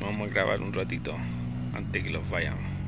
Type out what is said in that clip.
Vamos a grabar un ratito antes que los vayamos.